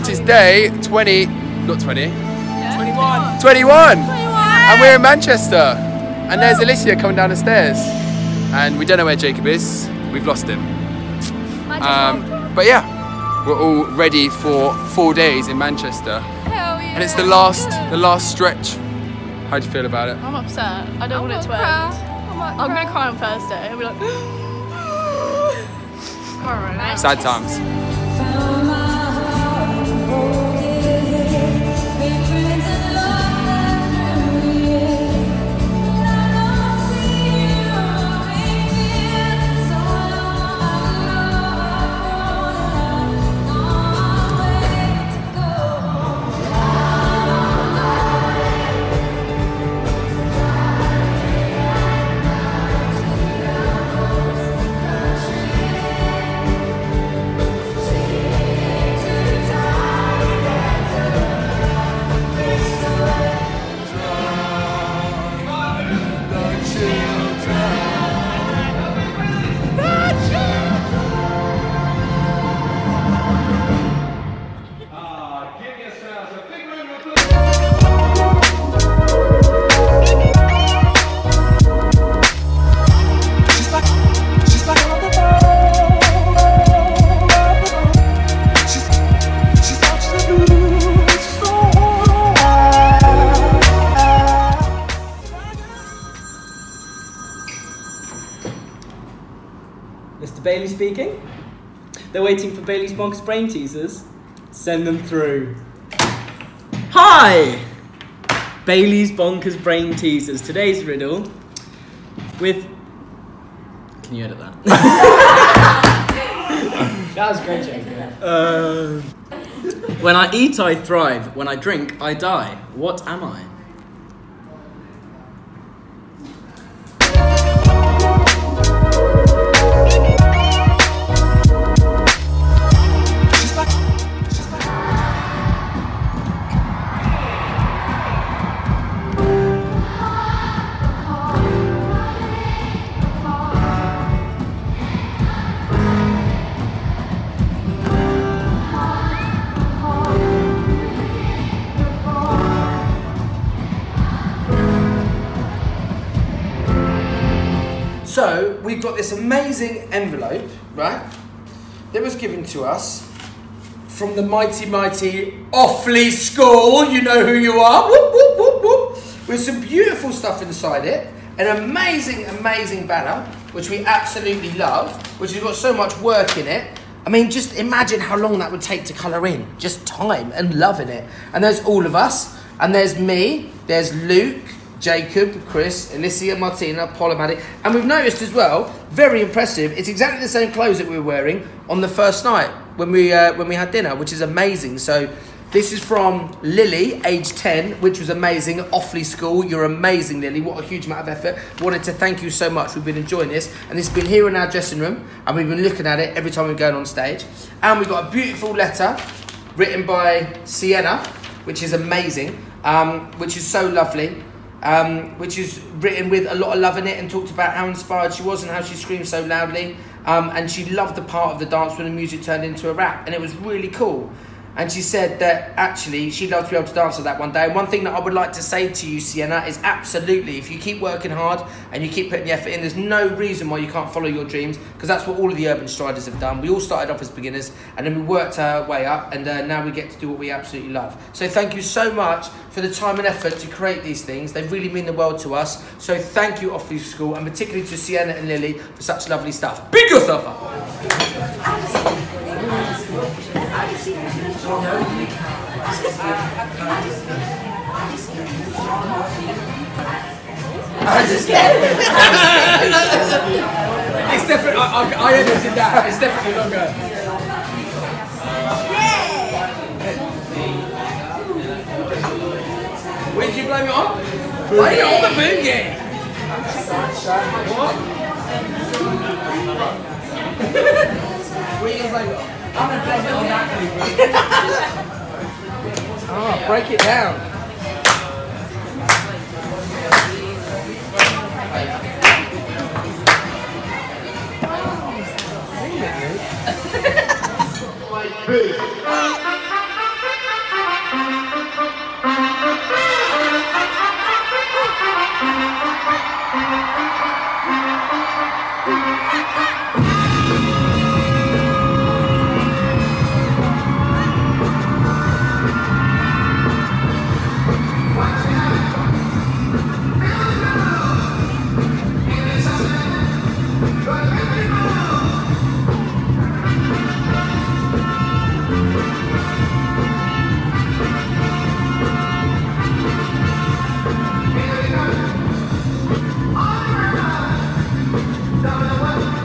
Hello! It is day 20, not 20, 21. 21! And we're in Manchester. And there's Alicia coming down the stairs. And we don't know where Jacob is. We've lost him. Um, but yeah, we're all ready for four days in Manchester. And it's the last, the last stretch. How do you feel about it? I'm upset. I don't want it to end. I'm I'm gonna cry on Thursday. I'll be like, cry right now. Sad times. soon. Mr. Bailey speaking. They're waiting for Bailey's Bonkers Brain Teasers. Send them through. Hi! Bailey's Bonkers Brain Teasers. Today's riddle with. Can you edit that? That was great, Jacob. Uh, when I eat, I thrive. When I drink, I die. What am I? So we've got this amazing envelope, right? That was given to us from the mighty, mighty Offley School. You know who you are. Whoop, whoop, whoop, whoop. With some beautiful stuff inside it. An amazing, amazing banner, which we absolutely love, which has got so much work in it. I mean, just imagine how long that would take to colour in. Just time and love in it. And there's all of us. And there's me. There's Luke. Jacob, Chris, Alicia, Martina, Paul, and Maddie. And we've noticed as well, very impressive, it's exactly the same clothes that we were wearing on the first night when we, uh, when we had dinner, which is amazing. So this is from Lily, age 10, which was amazing. Offley School, you're amazing, Lily. What a huge amount of effort. Wanted to thank you so much. We've been enjoying this. And it's been here in our dressing room, and we've been looking at it every time we're going on stage. And we've got a beautiful letter written by Sienna, which is amazing, um, which is so lovely um, which is written with a lot of love in it and talked about how inspired she was and how she screamed so loudly. Um, and she loved the part of the dance when the music turned into a rap, and it was really cool. And she said that actually she'd love to be able to dance to that one day. And one thing that I would like to say to you, Sienna, is absolutely if you keep working hard and you keep putting the effort in, there's no reason why you can't follow your dreams because that's what all of the urban striders have done. We all started off as beginners and then we worked our way up, and uh, now we get to do what we absolutely love. So thank you so much for the time and effort to create these things. They really mean the world to us. So thank you, Offley School, and particularly to Sienna and Lily for such lovely stuff. Big yourself up. I'm just kidding. it's definitely. I, I, I edited that. It's definitely longer. Where did you blame it on? Blame it on the boogie. What? Where you blame it on? I'm gonna that. Oh, break it down. Tell me what.